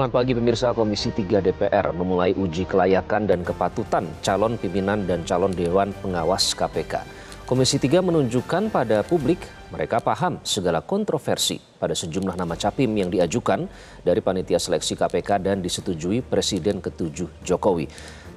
Selamat pagi pemirsa Komisi 3 DPR memulai uji kelayakan dan kepatutan calon pimpinan dan calon Dewan Pengawas KPK. Komisi 3 menunjukkan pada publik mereka paham segala kontroversi pada sejumlah nama capim yang diajukan dari panitia seleksi KPK dan disetujui Presiden ketujuh Jokowi.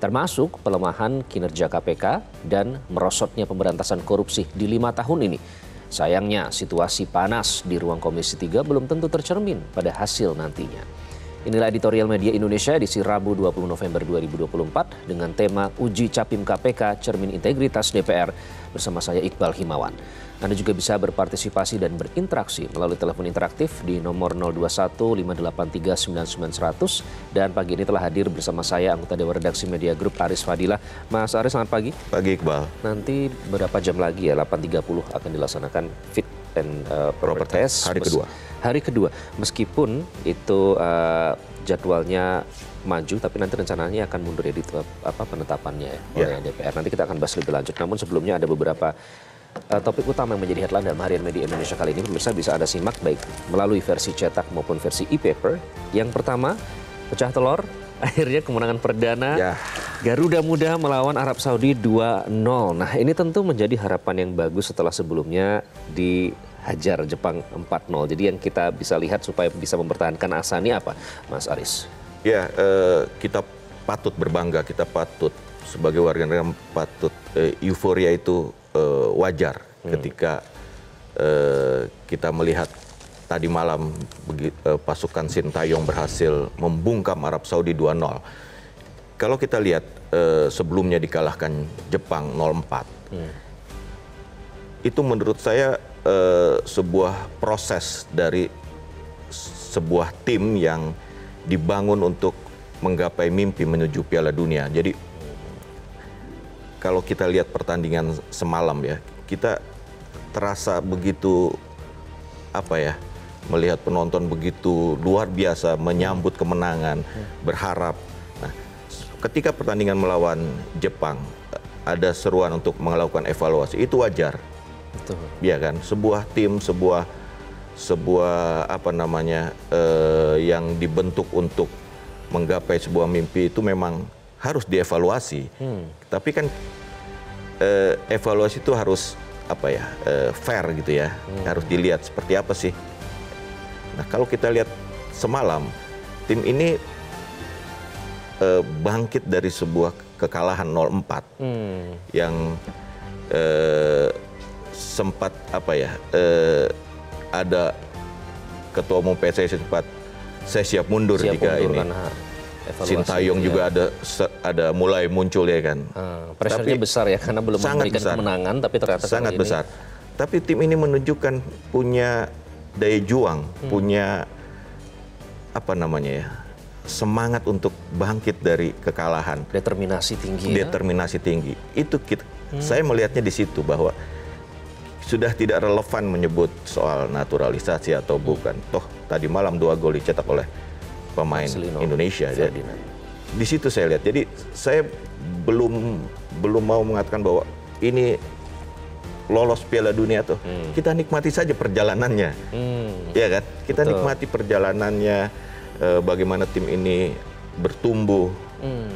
Termasuk pelemahan kinerja KPK dan merosotnya pemberantasan korupsi di lima tahun ini. Sayangnya situasi panas di ruang Komisi 3 belum tentu tercermin pada hasil nantinya. Inilah editorial media Indonesia edisi Rabu 20 November 2024 dengan tema Uji Capim KPK Cermin Integritas DPR bersama saya Iqbal Himawan. Anda juga bisa berpartisipasi dan berinteraksi melalui telepon interaktif di nomor 021 583 9900 dan pagi ini telah hadir bersama saya anggota Dewan Redaksi Media Group Aris Fadila. Mas Aris selamat pagi. Pagi Iqbal. Nanti berapa jam lagi ya 8.30 akan dilaksanakan fit and uh, proper test hari kedua. Hari kedua, meskipun itu uh, jadwalnya maju, tapi nanti rencananya akan mundur edit uh, apa penetapannya ya, oleh yeah. DPR. Nanti kita akan bahas lebih lanjut. Namun sebelumnya ada beberapa uh, topik utama yang menjadi headline dalam harian media Indonesia kali ini. Pemirsa bisa Anda simak baik melalui versi cetak maupun versi e-paper. Yang pertama, pecah telur akhirnya kemenangan perdana ya. Garuda Muda melawan Arab Saudi 2-0. Nah ini tentu menjadi harapan yang bagus setelah sebelumnya dihajar Jepang 4-0. Jadi yang kita bisa lihat supaya bisa mempertahankan asa ini apa Mas Aris? Ya eh, kita patut berbangga, kita patut sebagai warga negara patut eh, euforia itu eh, wajar hmm. ketika eh, kita melihat tadi malam uh, pasukan Sintayong berhasil membungkam Arab Saudi 2-0. Kalau kita lihat uh, sebelumnya dikalahkan Jepang 0-4. Hmm. Itu menurut saya uh, sebuah proses dari sebuah tim yang dibangun untuk menggapai mimpi menuju Piala Dunia. Jadi kalau kita lihat pertandingan semalam ya, kita terasa begitu apa ya? Melihat penonton begitu luar biasa menyambut kemenangan, berharap. Nah, ketika pertandingan melawan Jepang ada seruan untuk melakukan evaluasi, itu wajar. Betul. Ya kan, sebuah tim, sebuah sebuah apa namanya eh, yang dibentuk untuk menggapai sebuah mimpi itu memang harus dievaluasi. Hmm. Tapi kan eh, evaluasi itu harus apa ya eh, fair gitu ya, hmm. harus dilihat seperti apa sih Nah kalau kita lihat semalam, tim ini uh, bangkit dari sebuah kekalahan 0-4 hmm. yang uh, sempat apa ya uh, ada ketua umum PSSI sempat saya siap mundur siap jika mundur, ini. Sintayong ya. juga ada ada mulai muncul ya kan. Hmm, Pressure-nya besar ya karena belum memberikan besar. kemenangan tapi ternyata sangat besar. Ini... Tapi tim ini menunjukkan punya daya juang, hmm. punya apa namanya ya semangat untuk bangkit dari kekalahan. Determinasi tinggi. Ya? Determinasi ya? tinggi. Itu kita, hmm. saya melihatnya di situ bahwa sudah tidak relevan menyebut soal naturalisasi atau hmm. bukan. Toh tadi malam dua gol dicetak oleh pemain Selino, Indonesia. Jadi, di situ saya lihat. Jadi saya belum belum mau mengatakan bahwa ini lolos Piala Dunia tuh, hmm. kita nikmati saja perjalanannya, hmm. ya kan? Kita Betul. nikmati perjalanannya, e, bagaimana tim ini bertumbuh. Hmm.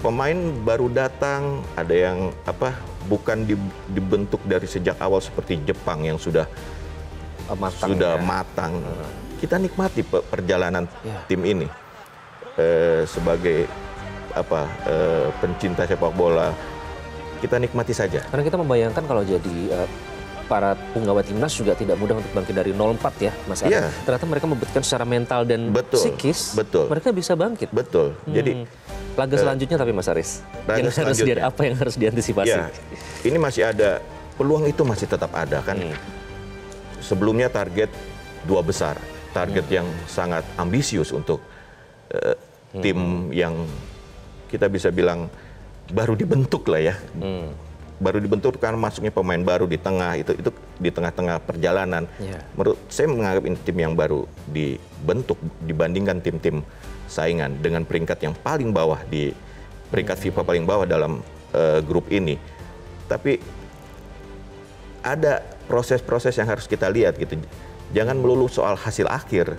Pemain baru datang, ada yang apa? Bukan dibentuk dari sejak awal seperti Jepang yang sudah oh, matang, sudah ya. matang. Hmm. Kita nikmati perjalanan ya. tim ini e, sebagai apa e, pencinta sepak bola kita nikmati saja. Karena kita membayangkan kalau jadi uh, para penggawa timnas juga tidak mudah untuk bangkit dari 04 ya, Mas Iya. Ternyata mereka membuktikan secara mental dan betul, psikis, betul. mereka bisa bangkit. Betul. Hmm. Jadi laga uh, selanjutnya tapi Mas Aris, yang harus di, apa yang harus diantisipasi? Ya, ini masih ada peluang itu masih tetap ada kan. Hmm. Sebelumnya target dua besar, target hmm. yang sangat ambisius untuk uh, tim hmm. yang kita bisa bilang baru dibentuk lah ya. Hmm. Baru dibentuk karena masuknya pemain baru di tengah itu itu di tengah-tengah perjalanan. Yeah. Menurut saya menganggap ini tim yang baru dibentuk dibandingkan tim-tim saingan dengan peringkat yang paling bawah di peringkat hmm. FIFA paling bawah dalam uh, grup ini. Tapi ada proses-proses yang harus kita lihat gitu. Jangan melulu soal hasil akhir,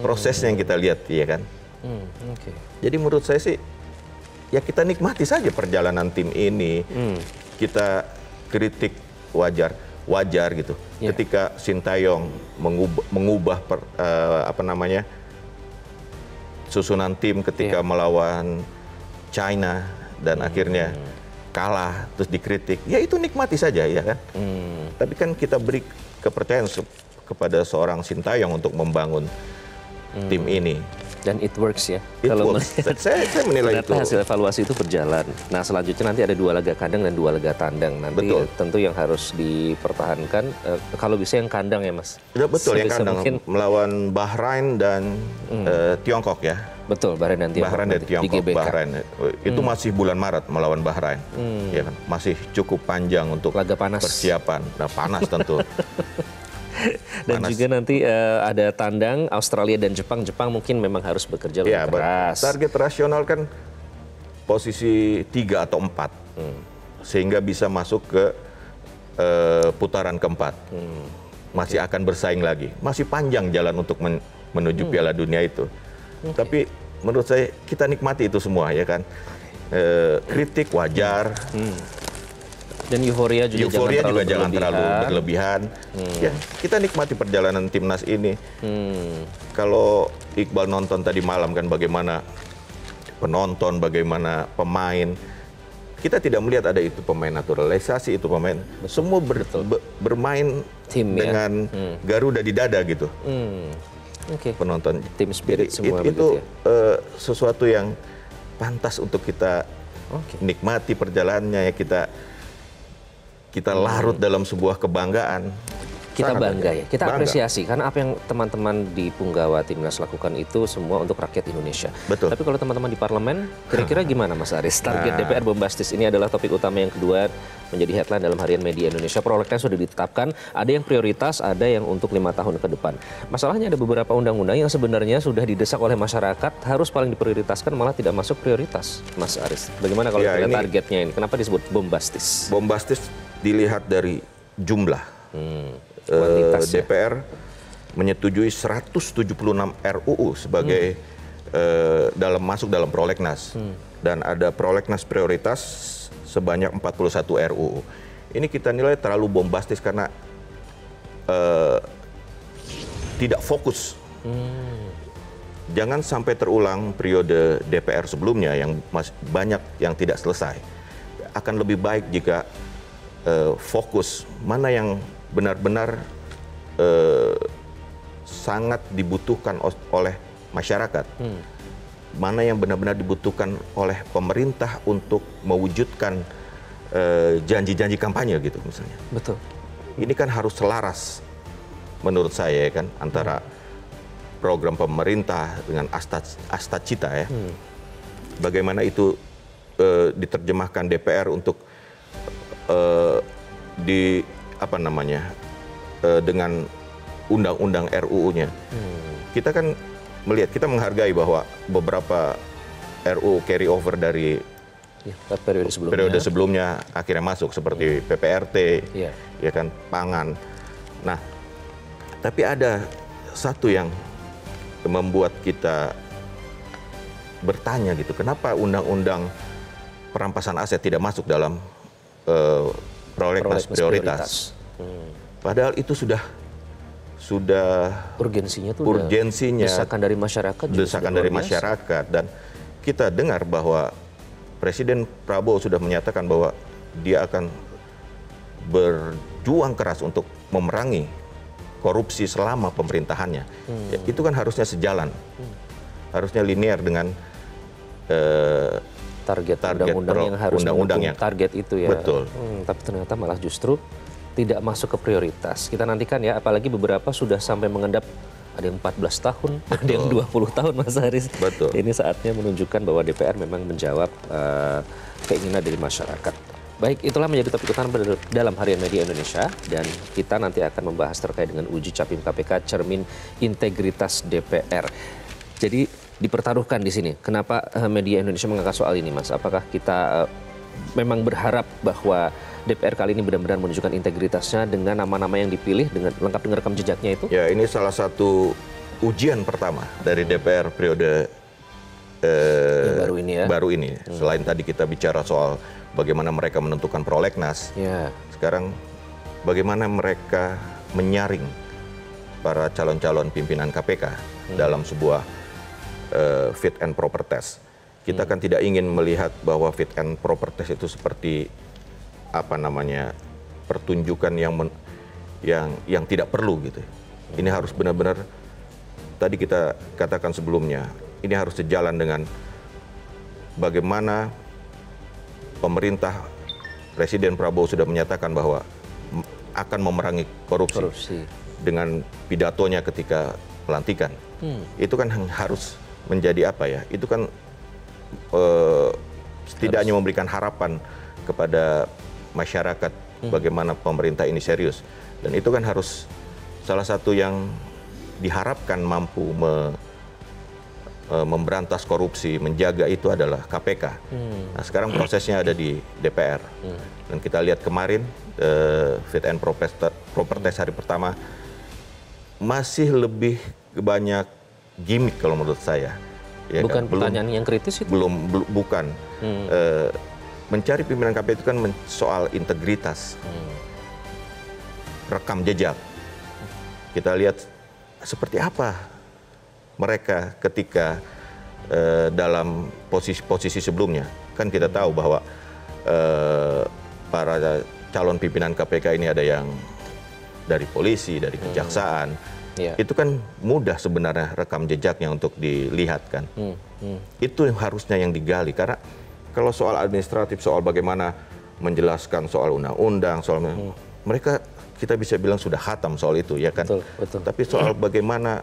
prosesnya yang kita lihat, ya kan. Hmm, Oke. Jadi menurut saya sih ya kita nikmati saja perjalanan tim ini. Hmm. Kita kritik wajar, wajar gitu. Ya. Ketika Sintayong mengubah, mengubah per- eh, apa namanya susunan tim ketika Ya. melawan China dan akhirnya kalah terus dikritik, ya itu nikmati saja ya kan. Hmm. Tapi kan kita beri kepercayaan kepada seorang Sintayong untuk membangun tim ini. Dan it works ya. It Kalau works. melihat Saya- saya menilai ternyata itu. hasil evaluasi itu berjalan. Nah selanjutnya nanti ada dua laga kandang dan dua laga tandang. Nanti Betul. tentu yang harus dipertahankan eh, kalau bisa yang kandang ya mas. Ya, betul yang kandang mungkin melawan Bahrain dan eh, Tiongkok ya. betul Bahrain dan Tiongkok. Bahrain dan nanti di Tiongkok, GBK. Bahrain. Itu masih bulan Maret melawan Bahrain. Ya kan? Masih cukup panjang untuk Laga panas. persiapan. Nah, panas tentu. Dan Panas. juga nanti eh, ada tandang Australia dan Jepang. Jepang mungkin memang harus bekerja lebih ya, keras. target rasional kan posisi tiga atau empat, sehingga bisa masuk ke eh, putaran keempat. Masih akan bersaing lagi. Masih panjang jalan untuk men- menuju Piala Dunia itu. Tapi menurut saya kita nikmati itu semua ya kan. Eh, kritik wajar, Dan euforia juga euforia jangan terlalu juga jangan terlalu berlebihan. berlebihan. Ya, kita nikmati perjalanan timnas ini. Hmm. Kalau Iqbal nonton tadi malam kan bagaimana penonton, bagaimana pemain. Kita tidak melihat ada itu pemain naturalisasi, itu pemain. Semua ber- be- bermain Tim ya. dengan Garuda di dada gitu Hmm. Oke. penonton. Tim spirit Jadi semua it- itu ya. eh, sesuatu yang pantas untuk kita Oke. nikmati perjalanannya ya kita kita larut dalam sebuah kebanggaan. Kita Sangat bangga ya, kita Bangga. apresiasi karena apa yang teman-teman di Punggawa Timnas lakukan itu semua untuk rakyat Indonesia. Betul. Tapi kalau teman-teman di parlemen, kira-kira gimana Mas Aris? Target Nah. DPR bombastis ini adalah topik utama yang kedua menjadi headline dalam harian media Indonesia. Prolegnas sudah ditetapkan, ada yang prioritas, ada yang untuk lima tahun ke depan. Masalahnya ada beberapa undang-undang yang sebenarnya sudah didesak oleh masyarakat harus paling diprioritaskan malah tidak masuk prioritas, Mas Aris. Bagaimana kalau Ya, kita ini- targetnya ini? Kenapa disebut bombastis? Bombastis dilihat dari jumlah. Hmm, Eh, kuantitas ya. DPR menyetujui 176 RUU sebagai eh, dalam masuk dalam prolegnas dan ada prolegnas prioritas sebanyak 41 RUU. Ini kita nilai terlalu bombastis karena eh, tidak fokus. Jangan sampai terulang periode DPR sebelumnya yang masih banyak yang tidak selesai. Akan lebih baik jika eh, fokus mana yang benar-benar eh, sangat dibutuhkan oleh masyarakat, mana yang benar-benar dibutuhkan oleh pemerintah untuk mewujudkan eh, janji-janji kampanye gitu misalnya. Betul. Ini kan harus selaras menurut saya ya kan antara program pemerintah dengan asta asta cita ya. Bagaimana itu eh, diterjemahkan DPR untuk eh, di apa namanya eh, dengan undang-undang RUU-nya. Kita kan melihat kita menghargai bahwa beberapa RUU carry over dari Ya, periode sebelumnya. periode sebelumnya akhirnya masuk seperti PPRT, Iya. ya kan pangan. Nah, tapi ada satu yang membuat kita bertanya gitu, kenapa undang-undang perampasan aset tidak masuk dalam eh, prolegnas Prolegnas prioritas? Hmm. Padahal itu sudah sudah Urgensinya tuh urgensinya desakan dari masyarakat juga desakan dari masyarakat dan kita dengar bahwa Presiden Prabowo sudah menyatakan bahwa dia akan berjuang keras untuk memerangi korupsi selama pemerintahannya. Hmm. Ya, itu kan harusnya sejalan, harusnya linear dengan eh, target, undang-undang yang harus undang-undang mendukung yang- target itu ya. Betul. Hmm, tapi ternyata malah justru tidak masuk ke prioritas. Kita nantikan ya, apalagi beberapa sudah sampai mengendap ada yang 14 tahun, ada yang 20 tahun Mas Haris. Betul. Ini saatnya menunjukkan bahwa DPR memang menjawab eh, keinginan dari masyarakat. Baik, itulah menjadi topik utama dalam Harian Media Indonesia dan kita nanti akan membahas terkait dengan uji capim KPK cermin integritas DPR. Jadi dipertaruhkan di sini. Kenapa eh, media Indonesia mengangkat soal ini, Mas? Apakah kita eh, memang berharap bahwa DPR kali ini benar-benar menunjukkan integritasnya dengan nama-nama yang dipilih dengan lengkap dengan rekam jejaknya itu? ya ini salah satu ujian pertama dari DPR periode Yang baru ini ya. baru ini. Selain tadi kita bicara soal bagaimana mereka menentukan prolegnas, Ya. sekarang bagaimana mereka menyaring para calon-calon pimpinan KPK dalam sebuah eh, fit and proper test. Kita kan tidak ingin melihat bahwa fit and proper test itu seperti apa namanya pertunjukan yang men- yang yang tidak perlu gitu. Ini harus benar-benar tadi kita katakan sebelumnya, ini harus sejalan dengan bagaimana pemerintah Presiden Prabowo sudah menyatakan bahwa akan memerangi korupsi, Korupsi. dengan pidatonya ketika pelantikan. Itu kan harus menjadi apa ya? Itu kan eh, setidaknya memberikan harapan kepada masyarakat bagaimana pemerintah ini serius. Dan itu kan harus salah satu yang diharapkan mampu me- eh, memberantas korupsi, menjaga itu adalah KPK. Nah, sekarang prosesnya ada di DPR. Dan kita lihat kemarin eh, fit and proper test hari pertama masih lebih banyak gimmick kalau menurut saya. Ya Bukan kan? Belum- pertanyaan yang kritis itu. belum bel- bukan. Eh, mencari pimpinan KPK itu kan soal integritas. Rekam jejak. Kita lihat seperti apa mereka ketika eh, dalam posisi posisi sebelumnya. Kan kita tahu bahwa eh, para calon pimpinan KPK ini ada yang dari polisi dari kejaksaan Iya. itu kan mudah sebenarnya rekam jejaknya untuk dilihat kan Hmm, hmm. itu yang harusnya yang digali karena kalau soal administratif soal bagaimana menjelaskan soal undang-undang soal mereka kita bisa bilang sudah hatam soal itu ya kan Betul, betul. tapi soal bagaimana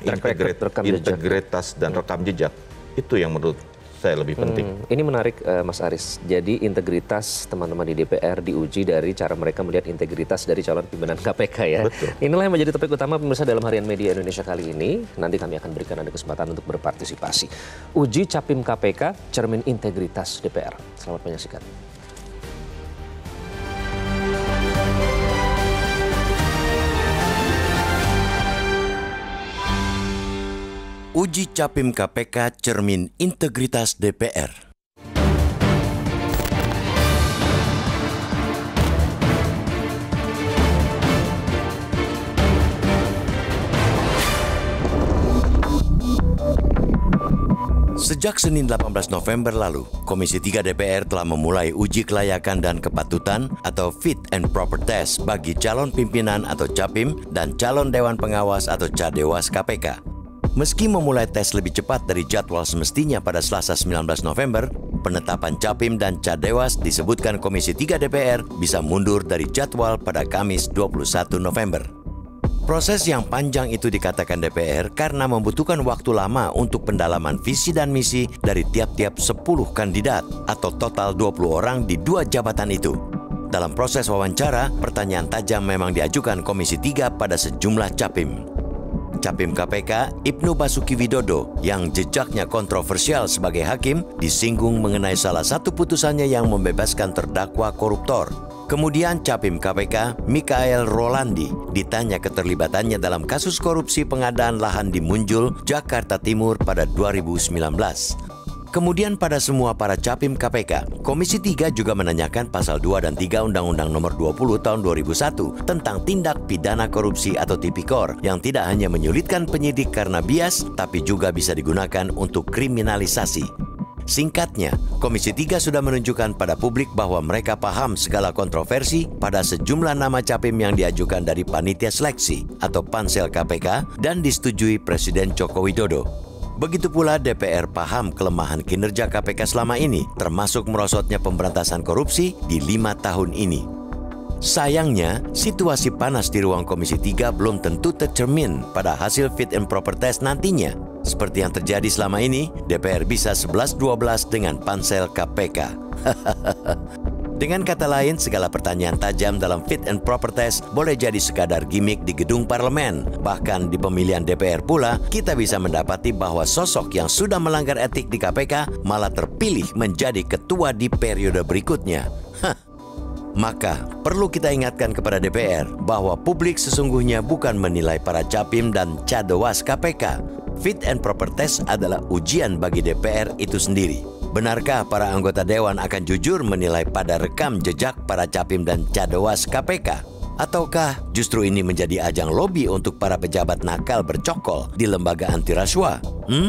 integrit- rekam integritas dan rekam jejak itu yang menurut saya lebih penting Hmm, Ini menarik eh, Mas Aris. Jadi integritas teman-teman di DPR diuji dari cara mereka melihat integritas dari calon pimpinan KPK ya. Betul. Inilah yang menjadi topik utama pemirsa dalam Harian Media Indonesia kali ini. Nanti kami akan berikan Anda kesempatan untuk berpartisipasi. Uji capim KPK cermin integritas DPR. Selamat menyaksikan. Uji capim KPK cermin integritas DPR. Sejak Senin 18 November lalu, Komisi 3 DPR telah memulai uji kelayakan dan kepatutan atau fit and proper test bagi calon pimpinan atau capim dan calon dewan pengawas atau cadewas KPK. Meski memulai tes lebih cepat dari jadwal semestinya pada Selasa 19 November, penetapan Capim dan Cadewas disebutkan Komisi 3 DPR bisa mundur dari jadwal pada Kamis 21 November. Proses yang panjang itu dikatakan DPR karena membutuhkan waktu lama untuk pendalaman visi dan misi dari tiap-tiap 10 kandidat atau total 20 orang di dua jabatan itu. Dalam proses wawancara, pertanyaan tajam memang diajukan Komisi 3 pada sejumlah capim. Capim KPK Ibnu Basuki Widodo yang jejaknya kontroversial sebagai hakim disinggung mengenai salah satu putusannya yang membebaskan terdakwa koruptor. Kemudian Capim KPK Mikael Rolandi ditanya keterlibatannya dalam kasus korupsi pengadaan lahan di Munjul, Jakarta Timur pada 2019. Kemudian pada semua para capim KPK, Komisi 3 juga menanyakan pasal 2 dan 3 Undang-Undang Nomor 20 Tahun 2001 tentang tindak pidana korupsi atau tipikor yang tidak hanya menyulitkan penyidik karena bias, tapi juga bisa digunakan untuk kriminalisasi. Singkatnya, Komisi 3 sudah menunjukkan pada publik bahwa mereka paham segala kontroversi pada sejumlah nama capim yang diajukan dari panitia seleksi atau pansel KPK dan disetujui Presiden Joko Widodo. Begitu pula DPR paham kelemahan kinerja KPK selama ini, termasuk merosotnya pemberantasan korupsi di lima tahun ini. Sayangnya, situasi panas di ruang Komisi 3 belum tentu tercermin pada hasil fit and proper test nantinya. Seperti yang terjadi selama ini, DPR bisa 11-12 dengan pansel KPK. Dengan kata lain, segala pertanyaan tajam dalam fit and proper test boleh jadi sekadar gimmick di gedung parlemen. Bahkan di pemilihan DPR pula, kita bisa mendapati bahwa sosok yang sudah melanggar etik di KPK malah terpilih menjadi ketua di periode berikutnya. Hah. Maka perlu kita ingatkan kepada DPR bahwa publik sesungguhnya bukan menilai para capim dan cadewas KPK. Fit and proper test adalah ujian bagi DPR itu sendiri. Benarkah para anggota dewan akan jujur menilai pada rekam jejak para capim dan cadewas KPK? Ataukah justru ini menjadi ajang lobi untuk para pejabat nakal bercokol di lembaga anti rasuah? Hmm?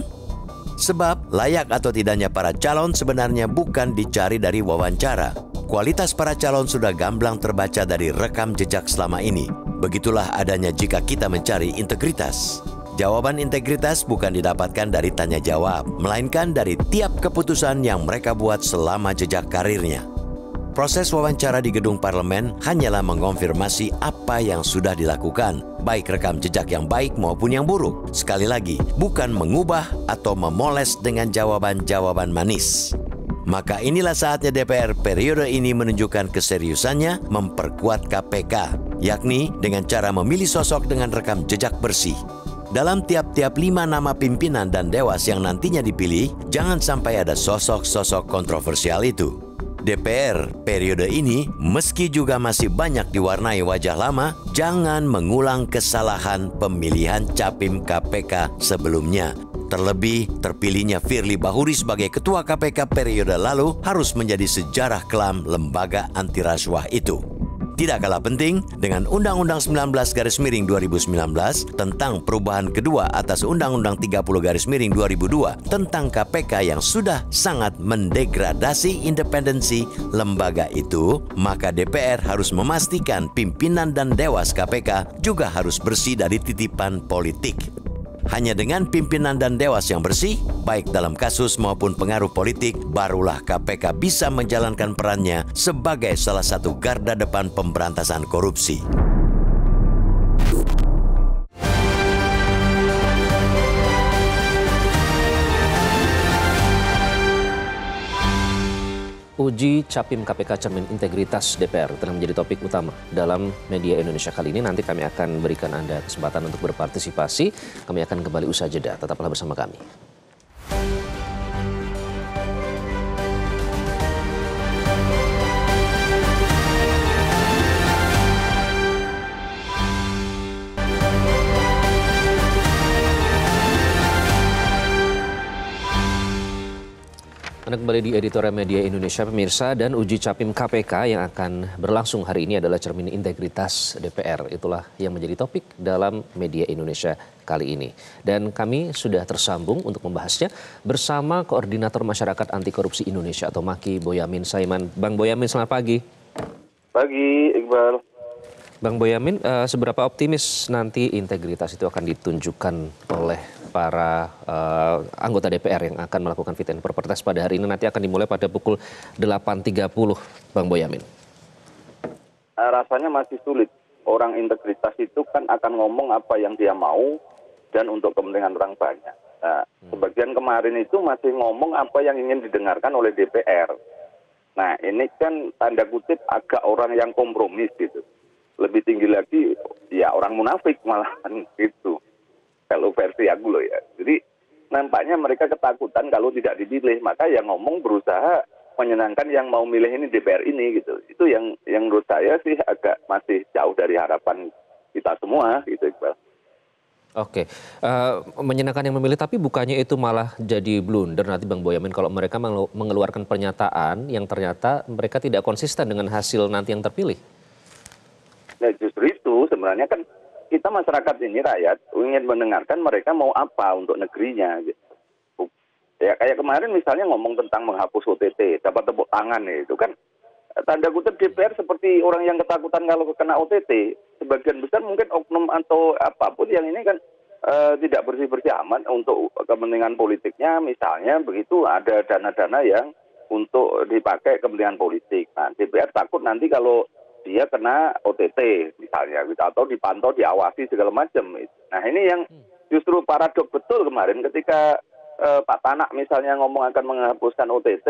Sebab layak atau tidaknya para calon sebenarnya bukan dicari dari wawancara, Kualitas para calon sudah gamblang terbaca dari rekam jejak selama ini. Begitulah adanya jika kita mencari integritas. Jawaban integritas bukan didapatkan dari tanya jawab, melainkan dari tiap keputusan yang mereka buat selama jejak karirnya. Proses wawancara di gedung parlemen hanyalah mengonfirmasi apa yang sudah dilakukan, baik rekam jejak yang baik maupun yang buruk. Sekali lagi, bukan mengubah atau memoles dengan jawaban-jawaban manis. Maka inilah saatnya DPR periode ini menunjukkan keseriusannya memperkuat KPK, yakni dengan cara memilih sosok dengan rekam jejak bersih. Dalam tiap-tiap lima nama pimpinan dan dewas yang nantinya dipilih, jangan sampai ada sosok-sosok kontroversial itu. DPR periode ini, meski juga masih banyak diwarnai wajah lama, jangan mengulang kesalahan pemilihan capim KPK sebelumnya Terlebih, terpilihnya Firly Bahuri sebagai Ketua KPK periode lalu harus menjadi sejarah kelam lembaga anti rasuah itu. Tidak kalah penting dengan Undang-Undang 19 garis miring 2019 tentang perubahan kedua atas Undang-Undang 30 garis miring 2002 tentang KPK yang sudah sangat mendegradasi independensi lembaga itu, maka DPR harus memastikan pimpinan dan dewas KPK juga harus bersih dari titipan politik. Hanya dengan pimpinan dan dewas yang bersih, baik dalam kasus maupun pengaruh politik, barulah KPK bisa menjalankan perannya sebagai salah satu garda depan pemberantasan korupsi. Uji capim KPK cermin integritas DPR telah menjadi topik utama dalam media Indonesia kali ini. Nanti kami akan berikan Anda kesempatan untuk berpartisipasi. Kami akan kembali usaha jeda. Tetaplah bersama kami. Anda kembali di editorial media Indonesia pemirsa dan uji capim KPK yang akan berlangsung hari ini adalah cermin integritas DPR. Itulah yang menjadi topik dalam media Indonesia kali ini. Dan kami sudah tersambung untuk membahasnya bersama Koordinator Masyarakat Anti Korupsi Indonesia atau Maki Boyamin Saiman. Bang Boyamin, selamat pagi. Pagi, Iqbal. Bang Boyamin, uh, seberapa optimis nanti integritas itu akan ditunjukkan oleh para uh, anggota DPR yang akan melakukan fit and proper test pada hari ini nanti akan dimulai pada pukul 8.30, Bang Boyamin? Uh, rasanya masih sulit. Orang integritas itu kan akan ngomong apa yang dia mau dan untuk kepentingan orang banyak. Nah, hmm. sebagian kemarin itu masih ngomong apa yang ingin didengarkan oleh DPR. Nah, ini kan tanda kutip agak orang yang kompromis gitu. Lebih tinggi lagi, ya orang munafik malah gitu kalau versi aku loh ya. Jadi nampaknya mereka ketakutan kalau tidak dipilih, maka yang ngomong berusaha menyenangkan yang mau milih ini DPR ini gitu. Itu yang yang menurut saya sih agak masih jauh dari harapan kita semua gitu Iqbal. Oke, uh, menyenangkan yang memilih tapi bukannya itu malah jadi blunder nanti Bang Boyamin kalau mereka mengeluarkan pernyataan yang ternyata mereka tidak konsisten dengan hasil nanti yang terpilih. Nah justru itu sebenarnya kan kita masyarakat ini rakyat ingin mendengarkan mereka mau apa untuk negerinya gitu. Ya kayak kemarin misalnya ngomong tentang menghapus OTT, dapat tepuk tangan ya, itu kan tanda kutip DPR seperti orang yang ketakutan kalau kena OTT. Sebagian besar mungkin oknum atau apa pun yang ini kan uh, tidak bersih-bersih aman untuk kepentingan politiknya misalnya begitu ada dana-dana yang untuk dipakai kepentingan politik. Nah DPR takut nanti kalau dia kena OTT misalnya atau dipantau diawasi segala macam nah ini yang hmm. justru paradok betul kemarin ketika eh, Pak Tanak misalnya ngomong akan menghapuskan OTT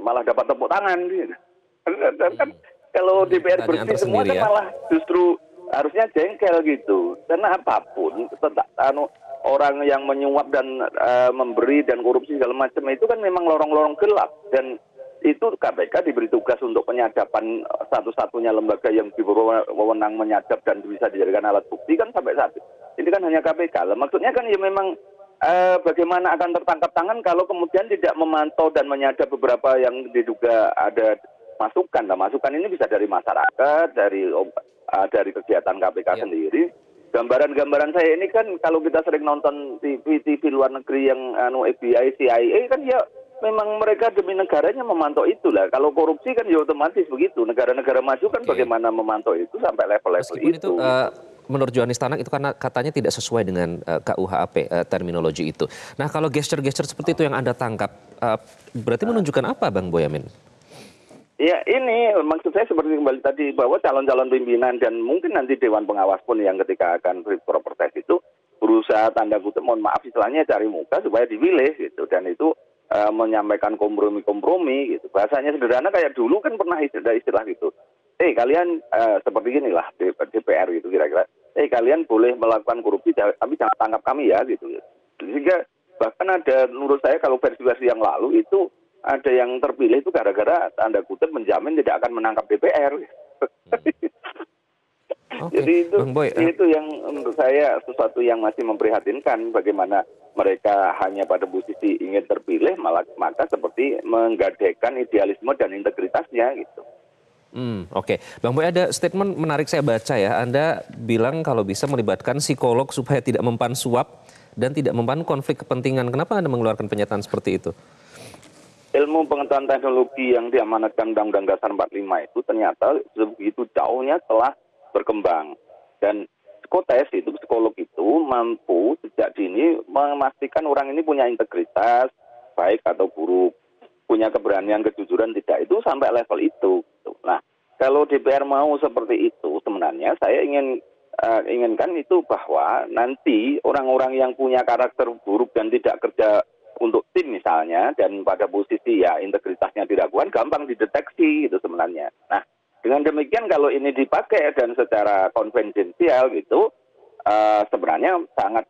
malah dapat tepuk tangan gitu. Dan kan hmm. kalau DPR bersih semua kan ya. malah justru harusnya jengkel gitu karena apa pun tentang anu orang yang menyuap dan uh, memberi dan korupsi segala macam itu kan memang lorong-lorong gelap dan itu KPK diberi tugas untuk penyadapan eh, satu-satunya lembaga yang berwenang menyadap dan bisa dijadikan alat bukti kan sampai saat ini. Ini kan hanya KPK. Lah, maksudnya kan ya memang eh, bagaimana akan tertangkap tangan kalau kemudian tidak memantau dan menyadap beberapa yang diduga ada masukan. Nah, masukan ini bisa dari masyarakat, dari uh, dari kegiatan KPK ya. sendiri. Gambaran-gambaran saya ini kan kalau kita sering nonton TV TV luar negeri yang anu FBI, CIA kan ya memang mereka demi negaranya memantau itulah. Kalau korupsi kan ya otomatis begitu. Negara-negara maju kan okay. bagaimana memantau itu sampai level-level itu. itu uh, menurut Johanis Tanak itu karena katanya tidak sesuai dengan uh, KUHP uh, terminologi itu. Nah kalau gesture-gesture seperti itu yang Anda tangkap, uh, berarti menunjukkan apa Bang Boyamin? Ya ini maksud saya seperti kembali tadi bahwa calon-calon pimpinan dan mungkin nanti Dewan Pengawas pun yang ketika akan propertes itu berusaha tanda kutip mohon maaf istilahnya cari muka supaya dipilih gitu dan itu uh, menyampaikan kompromi-kompromi gitu bahasanya sederhana kayak dulu kan pernah istilah, istilah gitu eh hey, kalian uh, seperti inilah DPR gitu kira-kira eh kalian boleh melakukan korupsi tapi jangan tangkap kami ya gitu sehingga bahkan ada menurut saya kalau versi-versi yang lalu itu ada yang terpilih itu gara-gara tanda kutip menjamin tidak akan menangkap DPR. Hmm. Okay. Jadi itu Boy, uh... itu yang menurut saya sesuatu yang masih memprihatinkan bagaimana mereka hanya pada posisi ingin terpilih malah maka seperti menggadaikan idealisme dan integritasnya gitu. Hmm, Oke, okay. Bang Boy ada statement menarik saya baca ya. Anda bilang kalau bisa melibatkan psikolog supaya tidak mempan suap dan tidak mempan konflik kepentingan. Kenapa Anda mengeluarkan pernyataan seperti itu? ilmu pengetahuan teknologi yang diamanatkan Undang-Undang Dasar 45 itu ternyata begitu jauhnya telah berkembang. Dan psikotes itu, psikolog itu mampu sejak dini memastikan orang ini punya integritas, baik atau buruk, punya keberanian, kejujuran, tidak itu sampai level itu. Nah, kalau DPR mau seperti itu, sebenarnya saya ingin uh, inginkan itu bahwa nanti orang-orang yang punya karakter buruk dan tidak kerja untuk tim misalnya dan pada posisi ya integritasnya diragukan gampang dideteksi itu sebenarnya. Nah dengan demikian kalau ini dipakai dan secara konvensional gitu uh, sebenarnya sangat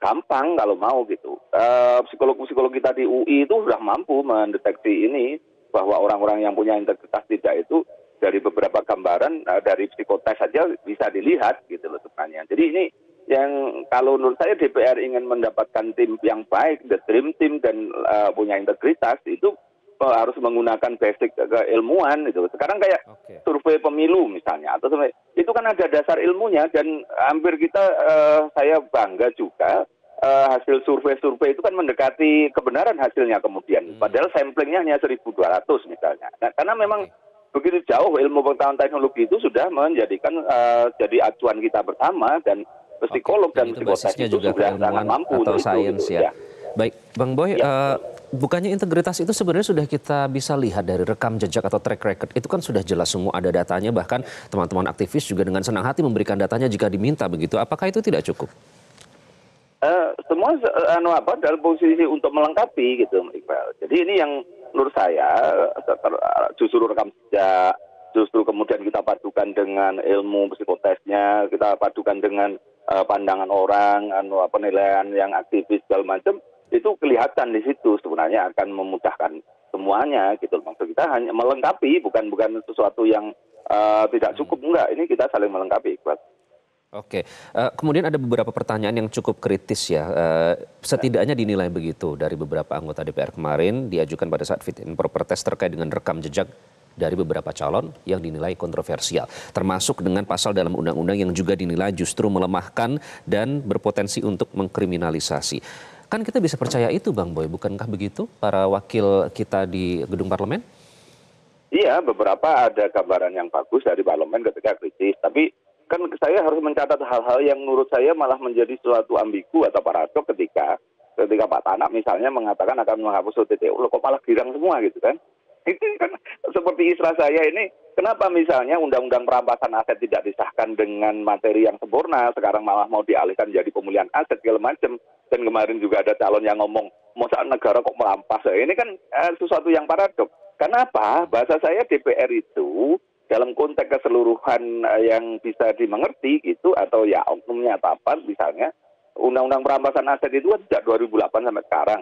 gampang kalau mau gitu. Uh, psikolog-psikolog kita di UI itu sudah mampu mendeteksi ini bahwa orang-orang yang punya integritas tidak itu dari beberapa gambaran uh, dari psikotes saja bisa dilihat gitu loh sebenarnya. Jadi ini yang kalau menurut saya DPR ingin mendapatkan tim yang baik, the dream team dan uh, punya integritas itu harus menggunakan basic keilmuan itu. Sekarang kayak okay. survei pemilu misalnya atau itu kan ada dasar ilmunya dan hampir kita uh, saya bangga juga uh, hasil survei-survei itu kan mendekati kebenaran hasilnya kemudian. Hmm. Padahal samplingnya hanya 1.200 misalnya. Nah, karena memang okay. begitu jauh ilmu pengetahuan teknologi itu sudah menjadikan uh, jadi acuan kita bersama dan psikolog Oke, dan psikotes itu juga sudah sangat mampu atau sains ya. ya. Baik, Bang Boy, ya. uh, bukannya integritas itu sebenarnya sudah kita bisa lihat dari rekam jejak atau track record itu kan sudah jelas semua ada datanya bahkan teman-teman aktivis juga dengan senang hati memberikan datanya jika diminta begitu. Apakah itu tidak cukup? Uh, semua uh, anu apa dalam posisi untuk melengkapi gitu, Iqbal. Jadi ini yang menurut saya justru rekam jejak justru kemudian kita padukan dengan ilmu psikotesnya, kita padukan dengan uh, pandangan orang, anu, penilaian yang aktivis segala macam itu kelihatan di situ sebenarnya akan memudahkan semuanya gitu maksud kita hanya melengkapi bukan bukan sesuatu yang uh, tidak cukup enggak ini kita saling melengkapi Iqbal. Oke, uh, kemudian ada beberapa pertanyaan yang cukup kritis ya. Uh, setidaknya dinilai begitu dari beberapa anggota DPR kemarin diajukan pada saat fit and proper test terkait dengan rekam jejak dari beberapa calon yang dinilai kontroversial, termasuk dengan pasal dalam undang-undang yang juga dinilai justru melemahkan dan berpotensi untuk mengkriminalisasi. Kan kita bisa percaya itu Bang Boy, bukankah begitu para wakil kita di gedung parlemen? Iya, beberapa ada gambaran yang bagus dari parlemen ketika kritis, tapi kan saya harus mencatat hal-hal yang menurut saya malah menjadi suatu ambigu atau paradok ketika ketika Pak Tanak misalnya mengatakan akan menghapus OTT, loh kok malah girang semua gitu kan? Itu kan seperti istilah saya ini, kenapa misalnya undang-undang perampasan aset tidak disahkan dengan materi yang sempurna, sekarang malah mau dialihkan jadi pemulihan aset segala macam. Dan kemarin juga ada calon yang ngomong, mau saat negara kok merampas. Ini kan eh, sesuatu yang paradok. Kenapa? Bahasa saya DPR itu dalam konteks keseluruhan eh, yang bisa dimengerti gitu atau ya oknumnya apa misalnya undang-undang perampasan aset itu kan sejak 2008 sampai sekarang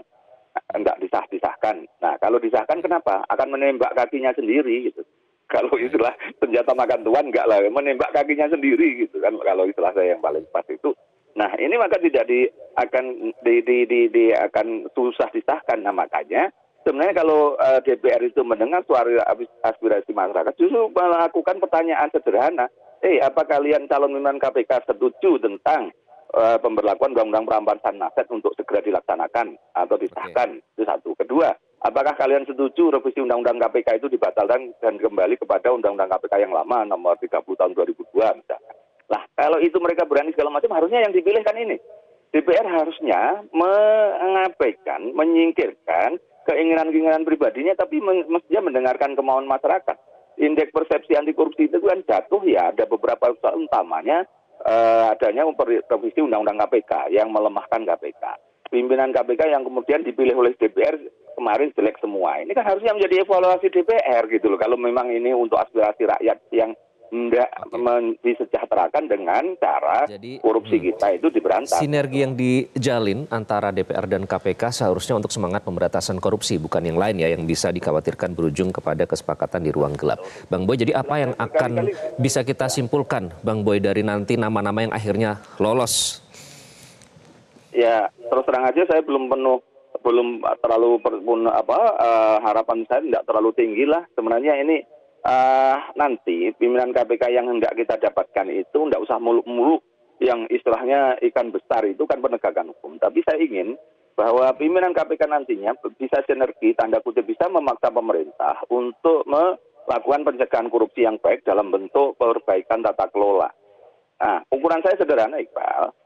enggak disah-disahkan. Nah, kalau disahkan kenapa? Akan menembak kakinya sendiri gitu. Kalau istilah senjata makan tuan enggak lah, menembak kakinya sendiri gitu kan. Kalau istilah saya yang paling pas itu. Nah, ini maka tidak di akan di, di, di, di akan susah disahkan. Nah, makanya sebenarnya kalau uh, DPR itu mendengar suara aspirasi masyarakat justru melakukan pertanyaan sederhana. Eh, apa kalian calon pimpinan KPK setuju tentang uh, pemberlakuan undang-undang perampasan aset untuk segera dilaksanakan atau disahkan? Okay. Itu satu. Kedua, apakah kalian setuju revisi undang-undang KPK itu dibatalkan dan kembali kepada undang-undang KPK yang lama nomor 30 tahun 2002 misalkan? Lah, kalau itu mereka berani segala macam harusnya yang dipilih kan ini. DPR harusnya mengabaikan, menyingkirkan keinginan-keinginan pribadinya tapi mestinya mendengarkan kemauan masyarakat indeks persepsi anti korupsi itu kan jatuh ya ada beberapa soal utamanya uh, adanya revisi undang-undang KPK yang melemahkan KPK. Pimpinan KPK yang kemudian dipilih oleh DPR kemarin jelek semua. Ini kan harusnya menjadi evaluasi DPR gitu loh. Kalau memang ini untuk aspirasi rakyat yang tidak okay. disejahterakan dengan cara Jadi, korupsi hmm, kita itu diberantas. Sinergi yang dijalin antara DPR dan KPK seharusnya untuk semangat pemberantasan korupsi, bukan yang lain ya yang bisa dikhawatirkan berujung kepada kesepakatan di ruang gelap. Bang Boy, jadi apa yang akan bisa kita simpulkan, Bang Boy, dari nanti nama-nama yang akhirnya lolos? Ya, terus terang aja saya belum penuh belum terlalu apa uh, harapan saya tidak terlalu tinggi lah sebenarnya ini uh, nanti pimpinan KPK yang hendak kita dapatkan itu tidak usah muluk-muluk yang istilahnya ikan besar itu kan penegakan hukum. Tapi saya ingin bahwa pimpinan KPK nantinya bisa sinergi, tanda kutip bisa memaksa pemerintah untuk melakukan pencegahan korupsi yang baik dalam bentuk perbaikan tata kelola. Nah, ukuran saya sederhana, Iqbal.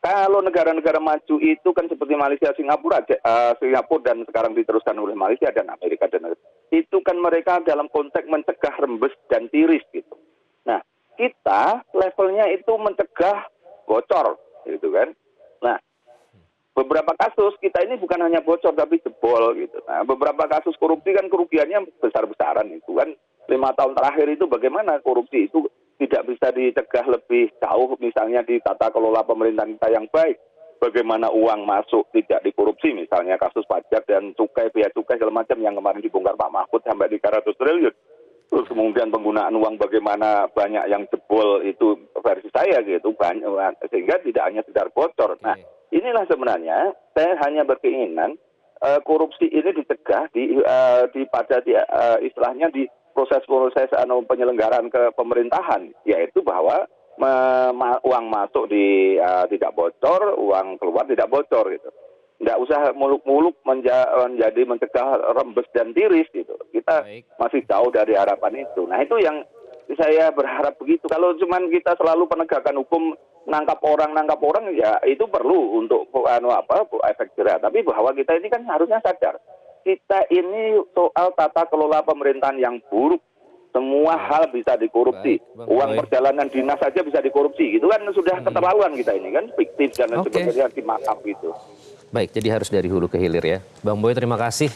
Kalau negara-negara maju itu kan seperti Malaysia, Singapura, uh, Singapura dan sekarang diteruskan oleh Malaysia dan Amerika dan itu kan mereka dalam konteks mencegah rembes dan tiris gitu. Nah, kita levelnya itu mencegah bocor gitu kan. Nah, beberapa kasus kita ini bukan hanya bocor tapi jebol gitu. Nah, beberapa kasus korupsi kan kerugiannya besar-besaran itu kan lima tahun terakhir itu bagaimana korupsi itu tidak bisa dicegah lebih jauh misalnya di tata kelola pemerintahan kita yang baik. Bagaimana uang masuk tidak dikorupsi misalnya kasus pajak dan cukai, biaya cukai segala macam yang kemarin dibongkar Pak Mahfud sampai di 300 triliun. Terus kemudian penggunaan uang bagaimana banyak yang jebol itu versi saya gitu banyak sehingga tidak hanya sekedar bocor. Nah, inilah sebenarnya saya hanya berkeinginan uh, korupsi ini dicegah di uh, di pada di, uh, istilahnya di proses-proses anu penyelenggaraan ke pemerintahan yaitu bahwa me, ma, uang masuk di uh, tidak bocor, uang keluar tidak bocor gitu. Tidak usah muluk-muluk menja menjadi mencegah rembes dan tiris gitu. Kita Baik. masih jauh dari harapan itu. Nah itu yang saya berharap begitu. Kalau cuma kita selalu penegakan hukum nangkap orang nangkap orang ya itu perlu untuk anu apa efek jerah. Tapi bahwa kita ini kan harusnya sadar kita ini soal tata kelola pemerintahan yang buruk. Semua hal bisa dikorupsi. Baik, Uang perjalanan dinas saja bisa dikorupsi. Gitu kan sudah hmm. keterlaluan kita ini kan fiktif dan okay. sebagainya dimakap gitu. Baik, jadi harus dari hulu ke hilir ya. Bang Boy terima kasih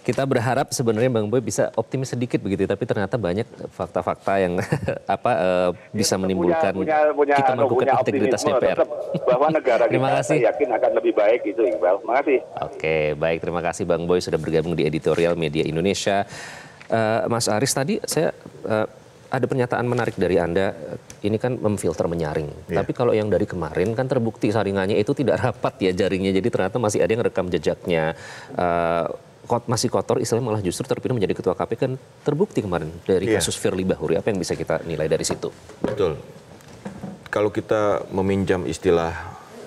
kita berharap sebenarnya Bang Boy bisa optimis sedikit begitu, tapi ternyata banyak fakta-fakta yang apa uh, bisa menimbulkan punya, punya, kita melakukan integritas DPR. Bahwa negara terima kita kasih. yakin akan lebih baik itu, Iqbal. Terima kasih. Oke, baik. Terima kasih Bang Boy sudah bergabung di editorial Media Indonesia. Uh, Mas Aris tadi saya uh, ada pernyataan menarik dari Anda, ini kan memfilter menyaring. Yeah. Tapi kalau yang dari kemarin kan terbukti saringannya itu tidak rapat ya jaringnya, jadi ternyata masih ada yang rekam jejaknya. Uh, kot, masih kotor, istilahnya malah justru terpilih menjadi ketua KPK kan terbukti kemarin dari yeah. kasus Firly Bahuri. Apa yang bisa kita nilai dari situ? Betul. Kalau kita meminjam istilah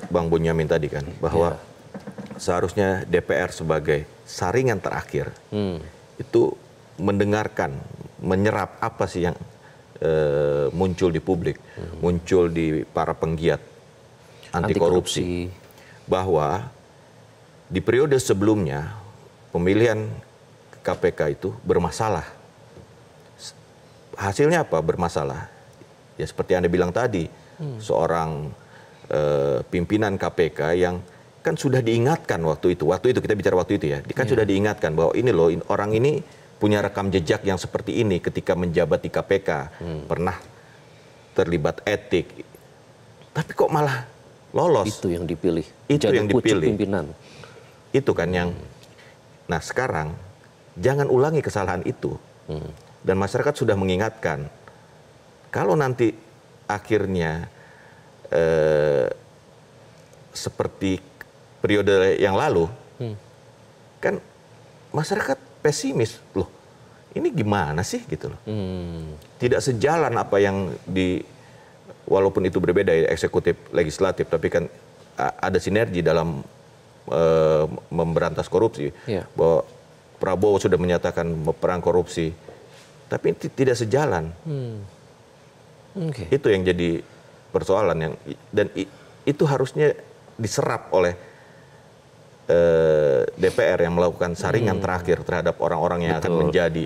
Bang Bunyamin tadi kan, bahwa yeah. seharusnya DPR sebagai saringan terakhir hmm. itu mendengarkan, menyerap apa sih yang uh, muncul di publik, hmm. muncul di para penggiat anti korupsi, bahwa di periode sebelumnya pemilihan KPK itu bermasalah. Hasilnya apa? Bermasalah. Ya seperti Anda bilang tadi, hmm. seorang uh, pimpinan KPK yang kan sudah diingatkan waktu itu. Waktu itu kita bicara waktu itu ya. Kan yeah. sudah diingatkan bahwa ini loh orang ini punya rekam jejak yang seperti ini ketika menjabat di KPK. Hmm. Pernah terlibat etik. Tapi kok malah lolos. Itu yang dipilih. Itu Jadi yang dipilih. pimpinan. Itu kan yang Nah, sekarang jangan ulangi kesalahan itu. Dan masyarakat sudah mengingatkan kalau nanti akhirnya eh, seperti periode yang lalu kan masyarakat pesimis loh ini gimana sih? Gitu loh. Tidak sejalan apa yang di walaupun itu berbeda ya eksekutif legislatif tapi kan ada sinergi dalam eh, memberantas korupsi Iya. bahwa Prabowo sudah menyatakan perang korupsi tapi ti- tidak sejalan Oke. itu yang jadi persoalan yang dan itu harusnya diserap oleh eh, DPR yang melakukan saringan terakhir terhadap orang-orang yang akan Betul. menjadi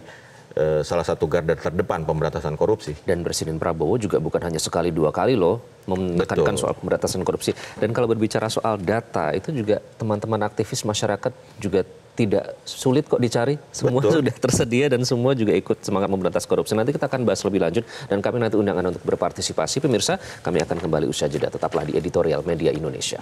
eh, salah satu garda terdepan pemberantasan korupsi. Dan Presiden Prabowo juga bukan hanya sekali dua kali loh menekankan Betul. soal pemberantasan korupsi. Dan kalau berbicara soal data itu juga teman-teman aktivis masyarakat juga tidak sulit kok dicari. Semua Betul. sudah tersedia dan semua juga ikut semangat memberantas korupsi. Nanti kita akan bahas lebih lanjut dan kami nanti undang Anda untuk berpartisipasi. Pemirsa, kami akan kembali usaha jeda. Tetaplah di editorial Media Indonesia.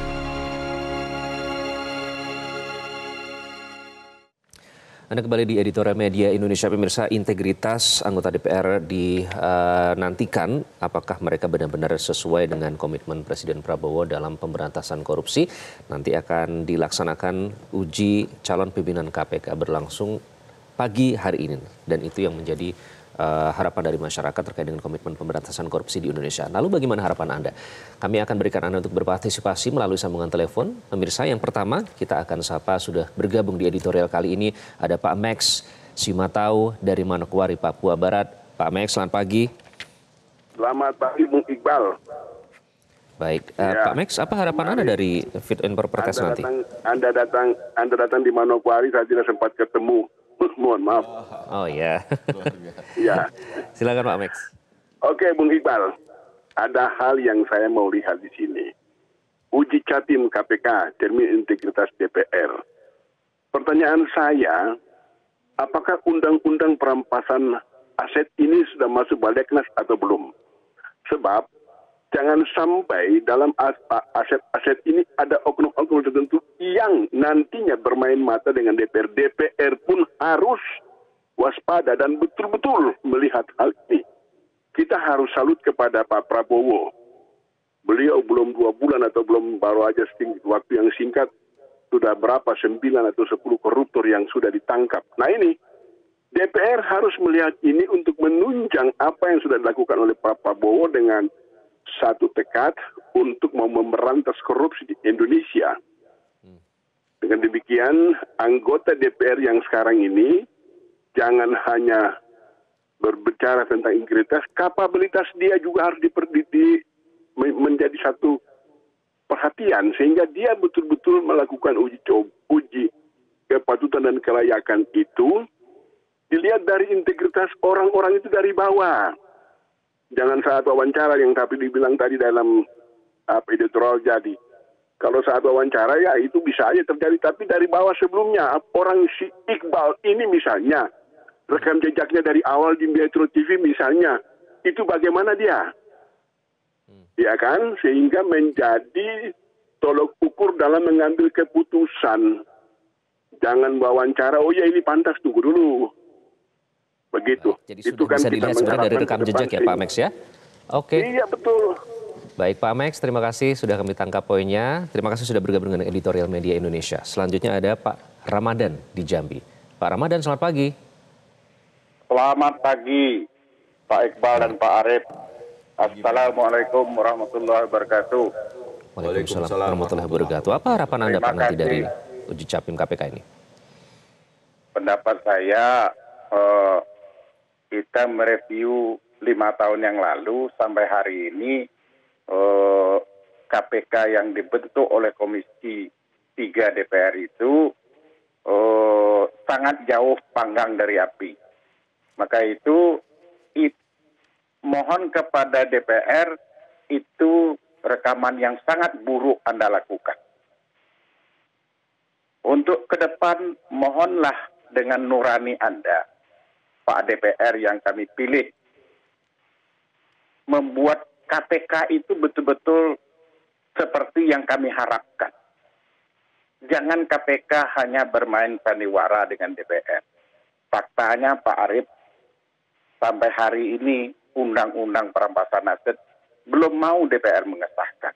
Anda kembali di editorial media Indonesia pemirsa. Integritas anggota DPR dinantikan apakah mereka benar-benar sesuai dengan komitmen Presiden Prabowo dalam pemberantasan korupsi? Nanti akan dilaksanakan uji calon pimpinan KPK berlangsung pagi hari ini. Dan itu yang menjadi eh, harapan dari masyarakat terkait dengan komitmen pemberantasan korupsi di Indonesia. Lalu bagaimana harapan Anda? Kami akan berikan Anda untuk berpartisipasi melalui sambungan telepon. Pemirsa yang pertama kita akan sapa sudah bergabung di editorial kali ini ada Pak Max Simatau dari Manokwari, Papua Barat. Pak Max, selamat pagi. Selamat pagi Bung Iqbal. Baik, Ya. Pak Max, apa harapan Anda dari fit and proper test nanti? datang, Anda datang, Anda datang di Manokwari, saya tidak sempat ketemu. Mohon maaf. Oh ya, Ya. silakan Pak Max. Oke, Bung Iqbal. Ada hal yang saya mau lihat di sini. Uji capim KPK, termin integritas DPR. Pertanyaan saya, apakah undang-undang perampasan aset ini sudah masuk balegnas atau belum? Sebab jangan sampai dalam aset-aset ini ada oknum-oknum tertentu yang nantinya bermain mata dengan DPR. DPR pun harus waspada dan betul-betul melihat hal ini. Kita harus salut kepada Pak Prabowo. Beliau belum dua bulan atau belum baru aja waktu yang singkat sudah berapa sembilan atau sepuluh koruptor yang sudah ditangkap. Nah ini DPR harus melihat ini untuk menunjang apa yang sudah dilakukan oleh Pak Prabowo dengan satu tekad untuk mau memberantas korupsi di Indonesia. Dengan demikian, anggota DPR yang sekarang ini jangan hanya berbicara tentang integritas, kapabilitas dia juga harus diper, di, di- men- menjadi satu perhatian sehingga dia betul-betul melakukan uji coba, uji kepatutan dan kelayakan itu dilihat dari integritas orang-orang itu dari bawah. Jangan saat wawancara yang tapi dibilang tadi dalam apa editorial jadi. Kalau saat wawancara ya itu bisa aja terjadi, tapi dari bawah sebelumnya orang si Iqbal ini misalnya rekam jejaknya dari awal di Metro TV misalnya itu bagaimana dia? Ya kan, sehingga menjadi tolok ukur dalam mengambil keputusan. Jangan wawancara, oh ya ini pantas, tunggu dulu. Begitu. Jadi sudah bisa dilihat sebenarnya dari rekam jejak ya Pak Max ya? Oke. Iya betul. Baik Pak Max, terima kasih sudah kami tangkap poinnya. Terima kasih sudah bergabung dengan Editorial Media Indonesia. Selanjutnya ada Pak Ramadan di Jambi. Pak Ramadan, selamat pagi. Selamat pagi Pak Iqbal dan Pak Arif. Assalamualaikum warahmatullahi wabarakatuh. Waalaikumsalam warahmatullahi wabarakatuh. Apa harapan Anda Pak nanti dari uji capim KPK ini? Pendapat saya eh, kita mereview lima tahun yang lalu sampai hari ini eh, KPK yang dibentuk oleh Komisi 3 DPR itu eh, sangat jauh panggang dari api. Maka itu it, mohon kepada DPR itu rekaman yang sangat buruk Anda lakukan. Untuk ke depan mohonlah dengan nurani Anda, Pak DPR yang kami pilih, membuat KPK itu betul-betul seperti yang kami harapkan. Jangan KPK hanya bermain sandiwara dengan DPR. Faktanya Pak Arief, sampai hari ini undang-undang perampasan aset belum mau DPR mengesahkan.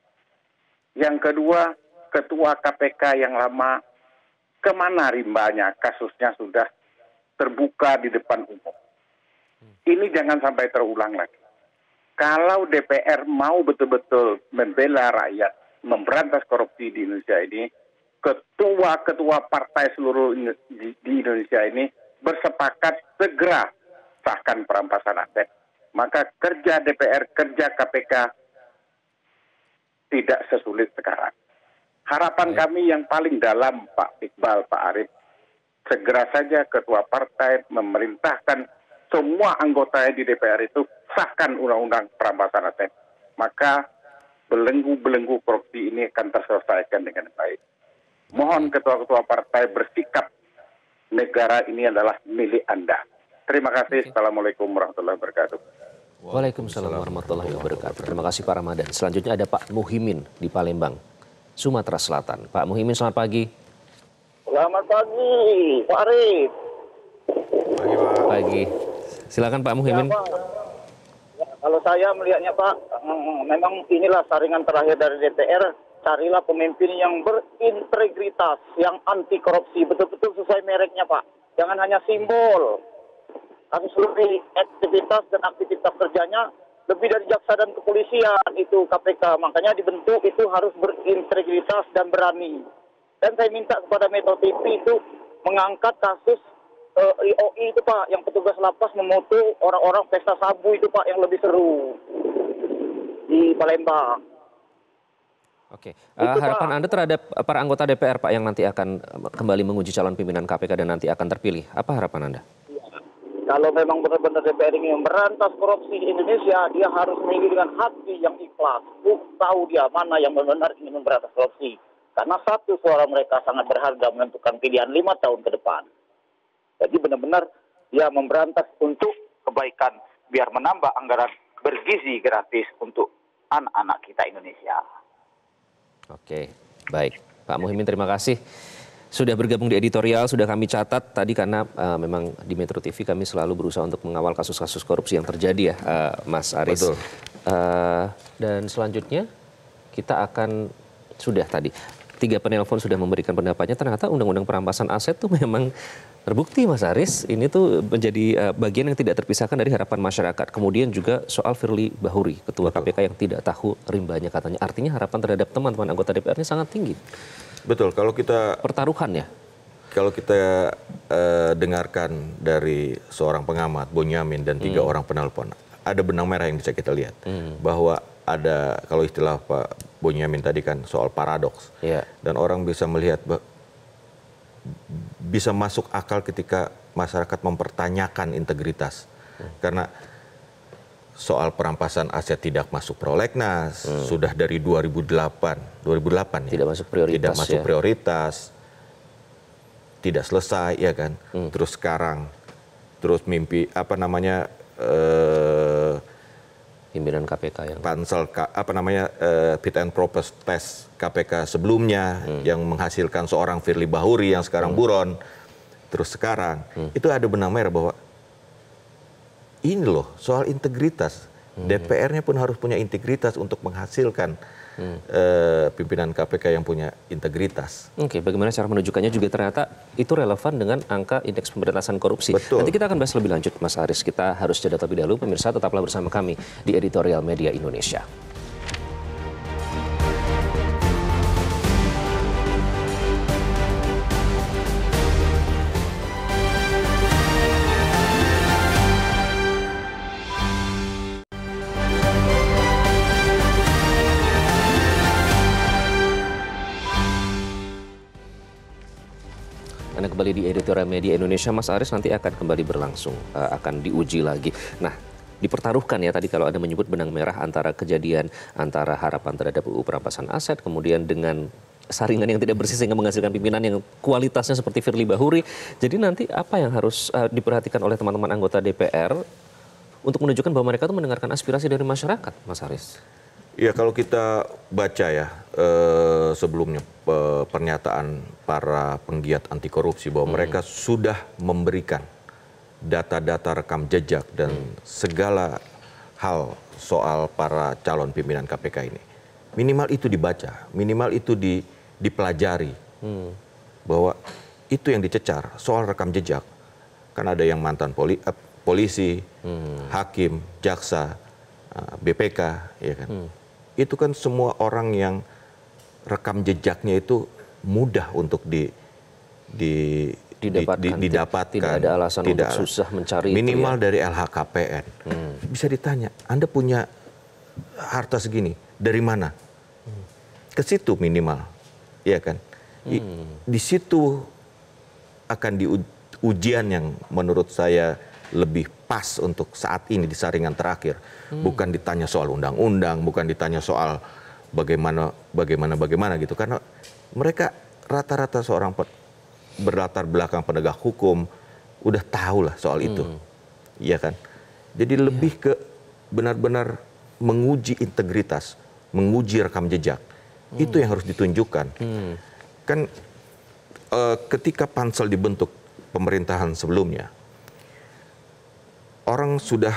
Yang kedua, ketua KPK yang lama ke mana rimbanya kasusnya sudah terbuka di depan umum. Ini jangan sampai terulang lagi. Kalau DPR mau betul-betul membela rakyat, memberantas korupsi di Indonesia ini, ketua-ketua partai seluruh di Indonesia ini bersepakat segera sahkan perampasan aset. Maka kerja DPR, kerja KPK tidak sesulit sekarang. Harapan ya. kami yang paling dalam Pak Iqbal, Pak Arief, segera saja ketua partai memerintahkan semua anggota di DPR itu sahkan undang-undang perampasan aset. Maka belenggu-belenggu korupsi ini akan terselesaikan dengan baik. Mohon ketua-ketua partai bersikap negara ini adalah milik Anda. Terima kasih. Assalamualaikum warahmatullahi wabarakatuh. Waalaikumsalam warahmatullahi wabarakatuh. Terima kasih Pak Ramadan. Selanjutnya ada Pak Muhimin di Palembang, Sumatera Selatan. Pak Muhimin, selamat pagi. Selamat pagi, Pak Arif. Pagi, Pak. Pagi. Silakan Pak Muhimin. Ya. Ya, kalau saya melihatnya Pak, mm, memang inilah saringan terakhir dari DPR. Carilah pemimpin yang berintegritas, yang anti korupsi, betul-betul sesuai mereknya Pak. Jangan hanya simbol kami seluruh aktivitas dan aktivitas kerjanya lebih dari jaksa dan kepolisian itu KPK. Makanya dibentuk itu harus berintegritas dan berani. Dan saya minta kepada Metro TV itu mengangkat kasus uh, eh, IOI itu Pak, yang petugas lapas memutu orang-orang pesta sabu itu Pak yang lebih seru di Palembang. Oke, uh, harapan Pak. Anda terhadap para anggota DPR Pak yang nanti akan kembali menguji calon pimpinan KPK dan nanti akan terpilih, apa harapan Anda? Kalau memang benar-benar DPR ingin memberantas korupsi di Indonesia, dia harus memilih dengan hati yang ikhlas. Tahu dia mana yang benar-benar ingin memberantas korupsi. Karena satu suara mereka sangat berharga menentukan pilihan lima tahun ke depan. Jadi benar-benar dia memberantas untuk kebaikan, biar menambah anggaran bergizi gratis untuk anak-anak kita Indonesia. Oke, baik. Pak Muhimin terima kasih sudah bergabung di editorial, sudah kami catat tadi karena uh, memang di Metro TV kami selalu berusaha untuk mengawal kasus-kasus korupsi yang terjadi ya, uh, Mas Aris. Betul. Uh, dan selanjutnya kita akan sudah tadi tiga penelpon sudah memberikan pendapatnya ternyata undang-undang perampasan aset itu memang terbukti Mas Aris ini tuh menjadi uh, bagian yang tidak terpisahkan dari harapan masyarakat. Kemudian juga soal Firly Bahuri, ketua Betul. KPK yang tidak tahu rimbanya katanya. Artinya harapan terhadap teman-teman anggota DPR ini sangat tinggi. Betul, kalau kita pertaruhan ya. Kalau kita uh, dengarkan dari seorang pengamat Bonyamin dan tiga hmm. orang penelpon, ada benang merah yang bisa kita lihat hmm. bahwa ada kalau istilah Pak Bonyamin tadi kan soal paradoks yeah. dan orang bisa melihat bisa masuk akal ketika masyarakat mempertanyakan integritas hmm. karena soal perampasan aset tidak masuk prolegnas hmm. sudah dari 2008 2008 ya tidak masuk prioritas tidak masuk ya. prioritas tidak selesai ya kan hmm. terus sekarang terus mimpi apa namanya eh, pimpinan KPK yang pansel apa namanya eh, fit and proper test KPK sebelumnya yang menghasilkan seorang Firly Bahuri yang sekarang buron. Terus sekarang itu ada benang merah bahwa ini loh soal integritas. DPR-nya pun harus punya integritas untuk menghasilkan eh, pimpinan KPK yang punya integritas. Oke, bagaimana cara menunjukkannya juga ternyata itu relevan dengan angka indeks pemberantasan korupsi. Betul. Nanti kita akan bahas lebih lanjut, Mas Aris. Kita harus jeda terlebih dahulu. Pemirsa, tetaplah bersama kami di Editorial Media Indonesia. Kembali di editorial media Indonesia, Mas Aris nanti akan kembali berlangsung, eh, akan diuji lagi. Nah, dipertaruhkan ya tadi kalau ada menyebut benang merah antara kejadian antara harapan terhadap UU perampasan aset, kemudian dengan saringan yang tidak bersih sehingga menghasilkan pimpinan yang kualitasnya seperti Firly Bahuri. Jadi nanti apa yang harus eh, diperhatikan oleh teman-teman anggota DPR untuk menunjukkan bahwa mereka itu mendengarkan aspirasi dari masyarakat, Mas Aris? Ya kalau kita baca ya eh, sebelumnya pe- pernyataan para penggiat anti korupsi bahwa mereka sudah memberikan data-data rekam jejak dan segala hal soal para calon pimpinan KPK ini. Minimal itu dibaca, minimal itu di, dipelajari bahwa itu yang dicecar soal rekam jejak. Kan ada yang mantan poli, eh, polisi, hakim, jaksa, eh, BPK, ya kan. Itu kan semua orang yang rekam jejaknya itu mudah untuk di di di- Didapatkan. di- didapatkan. Tidak ada alasan untuk susah mencari itu Minimal ya. dari LHKPN. Bisa ditanya, Anda punya harta segini dari mana? Ke situ minimal, ya kan? I- Di situ akan di ujian yang menurut saya lebih pas untuk saat ini di saringan terakhir. Bukan ditanya soal undang-undang, bukan ditanya soal bagaimana bagaimana bagaimana gitu karena mereka rata-rata seorang berlatar belakang penegak hukum udah tahu lah soal itu. Iya kan? Jadi lebih ke benar-benar menguji integritas, menguji rekam jejak. Itu yang harus ditunjukkan. Kan eh, ketika pansel dibentuk pemerintahan sebelumnya, orang sudah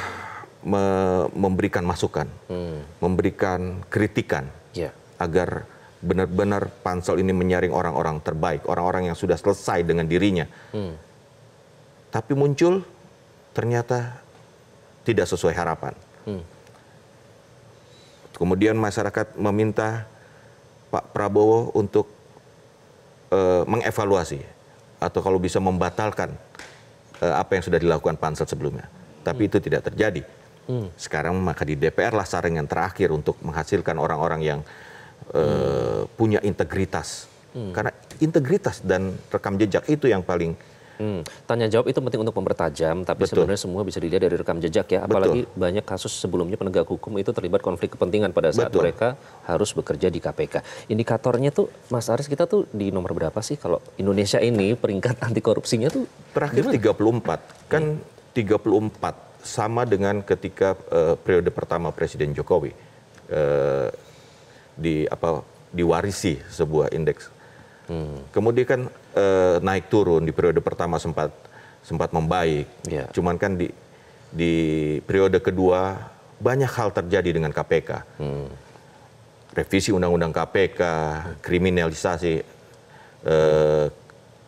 me- memberikan masukan, memberikan kritikan Ya. agar benar-benar pansel ini menyaring orang-orang terbaik, orang-orang yang sudah selesai dengan dirinya. Tapi muncul ternyata tidak sesuai harapan. Kemudian masyarakat meminta Pak Prabowo untuk eh, mengevaluasi atau kalau bisa membatalkan eh, apa yang sudah dilakukan pansel sebelumnya. Tapi itu tidak terjadi. Sekarang maka di DPR lah saringan terakhir untuk menghasilkan orang-orang yang eh, punya integritas. Karena integritas dan rekam jejak itu yang paling Hmm. Tanya jawab itu penting untuk mempertajam, tapi Betul. sebenarnya semua bisa dilihat dari rekam jejak ya. Apalagi banyak kasus sebelumnya penegak hukum itu terlibat konflik kepentingan pada saat Betul. mereka harus bekerja di KPK. Indikatornya tuh, Mas Aris kita tuh di nomor berapa sih kalau Indonesia ini peringkat anti korupsinya tuh Terakhir 34, kan 34 sama dengan ketika eh, periode pertama Presiden Jokowi eh, di apa diwarisi sebuah indeks. Kemudian kan eh, naik turun di periode pertama sempat sempat membaik. Ya. Cuman kan di di periode kedua banyak hal terjadi dengan KPK. Revisi undang-undang KPK, kriminalisasi eh,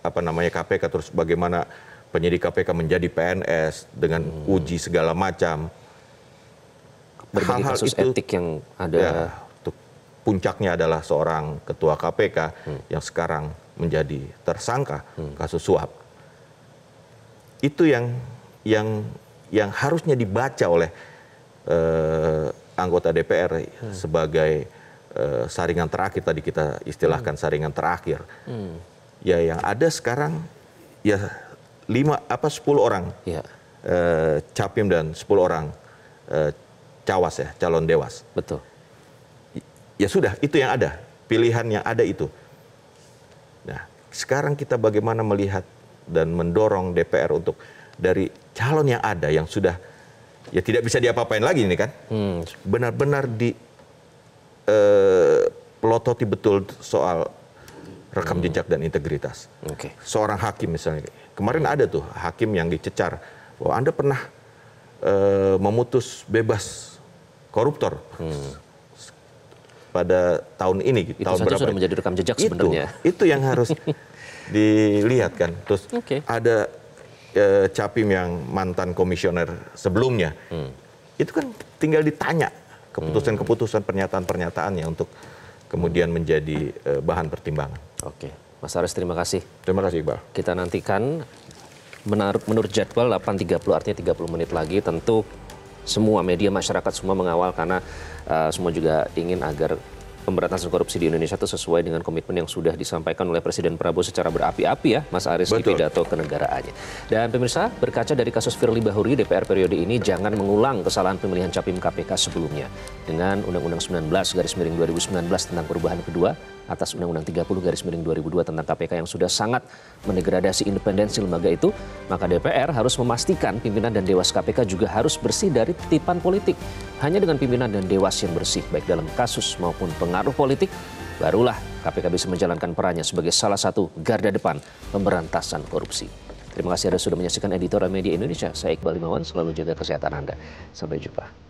apa namanya KPK terus bagaimana penyidik KPK menjadi PNS dengan uji segala macam. berbagai Hal-hal kasus itu- etik yang ada. Ya, puncaknya adalah seorang ketua KPK yang sekarang menjadi tersangka kasus suap. Itu yang yang yang harusnya dibaca oleh eh, anggota DPR sebagai eh, saringan terakhir tadi kita istilahkan saringan terakhir. Ya yang ada sekarang ya lima apa 10 orang Ya, eh, capim dan 10 orang eh, cawas ya calon dewas. betul. Ya sudah, itu yang ada. Pilihan yang ada itu. Nah, sekarang kita bagaimana melihat dan mendorong DPR untuk dari calon yang ada yang sudah ya tidak bisa diapa-apain lagi ini kan. Hmm. Benar-benar di eh, pelototi betul soal rekam jejak dan integritas. Oke. Seorang hakim misalnya, kemarin ada tuh hakim yang dicecar bahwa anda pernah eh, memutus bebas koruptor pada tahun ini. Itu tahun saja berapa sudah ini? menjadi rekam jejak itu, sebenarnya. Itu yang harus dilihat kan. Terus Oke. ada eh, capim yang mantan komisioner sebelumnya. Hmm. Itu kan tinggal ditanya keputusan-keputusan pernyataan-pernyataannya untuk kemudian menjadi eh, bahan pertimbangan. Oke. Mas Aris terima kasih. Terima kasih Iqbal. Kita nantikan menurut, menurut jadwal 8.30 artinya 30 menit lagi tentu semua media masyarakat semua mengawal karena uh, semua juga ingin agar pemberantasan korupsi di Indonesia itu sesuai dengan komitmen yang sudah disampaikan oleh Presiden Prabowo secara berapi-api ya Mas Aris di Betul. pidato kenegaraannya. Dan pemirsa, berkaca dari kasus Firly Bahuri, DPR periode ini jangan mengulang kesalahan pemilihan capim KPK sebelumnya. Dengan Undang-Undang 19 garis miring 2019 tentang perubahan kedua atas Undang-Undang 30 garis miring 2002 tentang KPK yang sudah sangat mendegradasi independensi lembaga itu, maka DPR harus memastikan pimpinan dan dewas KPK juga harus bersih dari titipan politik. Hanya dengan pimpinan dan dewas yang bersih, baik dalam kasus maupun pengaruh politik, barulah KPK bisa menjalankan perannya sebagai salah satu garda depan pemberantasan korupsi. Terima kasih Anda sudah menyaksikan editorial media Indonesia. Saya Iqbal Limawan, selalu jaga kesehatan Anda. Sampai jumpa.